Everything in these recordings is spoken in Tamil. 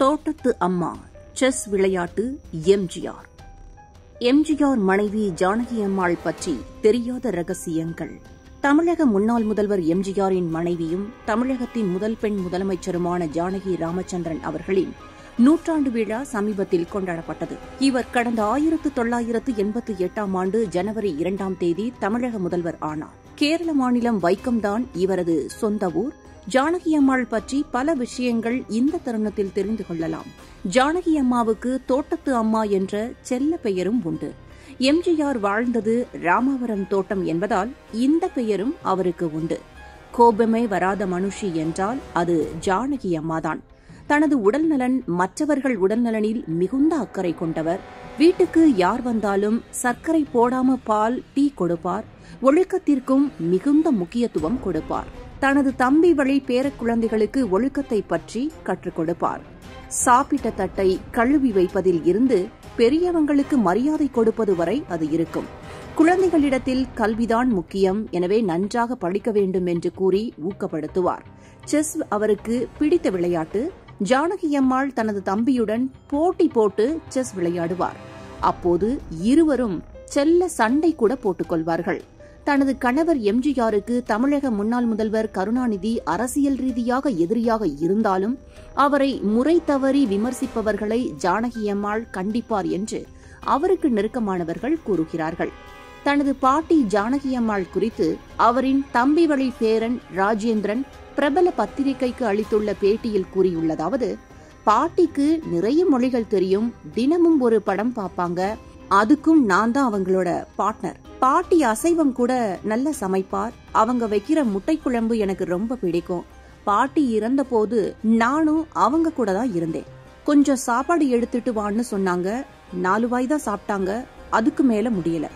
தோட்டத்து அம்மா செஸ் விளையாட்டு எம்ஜிஆர். எம்ஜிஆர் மனைவி ஜானகி அம்மாள் பற்றி தெரியாத ரகசியங்கள். தமிழக முன்னாள் முதல்வர் எம்ஜிஆரின் மனைவியும் தமிழகத்தின் முதல் பெண் முதலமைச்சருமான ஜானகி ராமச்சந்திரன் அவர்களின் நூற்றாண்டு விழா சமீபத்தில் கொண்டாடப்பட்டது. இவர் கடந்த ஆயிரத்து தொள்ளாயிரத்து எண்பத்தி எட்டாம் ஆண்டு ஜனவரி இரண்டாம் தேதி தமிழக முதல்வர் ஆனார். கேரள மாநிலம் வைக்கம்தான் இவரது சொந்த ஊர். ஜானகி அம்மாள் பற்றி பல விஷயங்கள் இந்த தருணத்தில் தெரிந்து கொள்ளலாம். ஜானகி அம்மாவுக்கு தோட்டத்து அம்மா என்ற செல்ல பெயரும் உண்டு. எம்ஜிஆர் வாழ்ந்தது ராமாவரம் தோட்டம் என்பதால் இந்த பெயரும் அவருக்கு உண்டு. கோபமே வராத மனுஷி என்றால் அது ஜானகி அம்மாதான். தனது உடல்நலன் மற்றவர்கள் உடல்நலனில் மிகுந்த அக்கறை கொண்டவர். வீட்டுக்கு யார் வந்தாலும் சர்க்கரை போடாம பால் டீ கொடுப்பார். ஒழுக்கத்திற்கும் மிகுந்த முக்கியத்துவம் கொடுப்பார். தனது தம்பி வழி பேரக்குழந்தைகளுக்கு ஒழுக்கத்தை பற்றி கற்றுக் கொடுப்பார். சாப்பிட்ட தட்டை கழுவி வைப்பதில் இருந்து பெரியவங்களுக்கு மரியாதை கொடுப்பது வரை அது இருக்கும். குழந்தைகளிடத்தில் கல்விதான் முக்கியம் எனவே நன்றாக படிக்க வேண்டும் என்று கூறி ஊக்கப்படுத்துவார். செஸ் அவருக்கு பிடித்த விளையாட்டு ஜானகி அம்மாள் தனது தம்பியுடன் போட்டி போட்டு செஸ் விளையாடுவார். அப்போது இருவரும் செல்ல சண்டை கூட போட்டுக்கொள்வார்கள் தனது கணவர் எம்ஜிஆருக்கு தமிழக முன்னாள் முதல்வர் கருணாநிதி அரசியல் ரீதியாக எதிரியாக இருந்தாலும் அவரை முறை தவறி விமர்சிப்பவர்களை ஜானகி அம்மாள் கண்டிப்பார் என்று அவருக்கு நெருக்கமானவர்கள் கூறுகிறார்கள். தனது பாட்டி ஜானகி அம்மாள் குறித்து அவரின் தம்பி வழி பேரன் ராஜேந்திரன் பிரபல பத்திரிகைக்கு அளித்துள்ள பேட்டியில் கூறியுள்ளதாவது பாட்டிக்கு நிறைய மொழிகள் தெரியும் தினமும் ஒரு படம் பார்ப்பாங்க அதுக்கும் நான் தான் அவங்களோட பார்ட்னர் பாட்டி அசைவம் கூட நல்ல சமைப்பார். அவங்க வைக்கிற முட்டை குழம்பு எனக்கு ரொம்ப பிடிக்கும். பாட்டி இறந்த போது நானும் அவங்க கூட தான் இருந்தேன். கொஞ்சம் சாப்பாடு எடுத்துட்டு வான்னு சொன்னாங்க. நாலு வாய் தான் சாப்பிட்டாங்க. அதுக்கு மேல முடியல.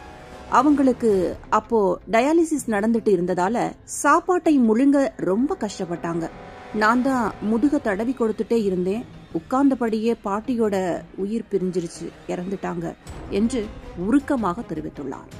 அவங்களுக்கு அப்போ டயாலிசிஸ் நடந்துட்டு இருந்ததால சாப்பாட்டை முழுங்க ரொம்ப கஷ்டப்பட்டாங்க. நான் தான் முதுக தடவி கொடுத்துட்டே இருந்தேன். உட்கார்ந்தபடியே பாட்டியோட உயிர் பிரிஞ்சிருச்சு இறந்துட்டாங்க என்று உருக்கமாக தெரிவித்துள்ளார்.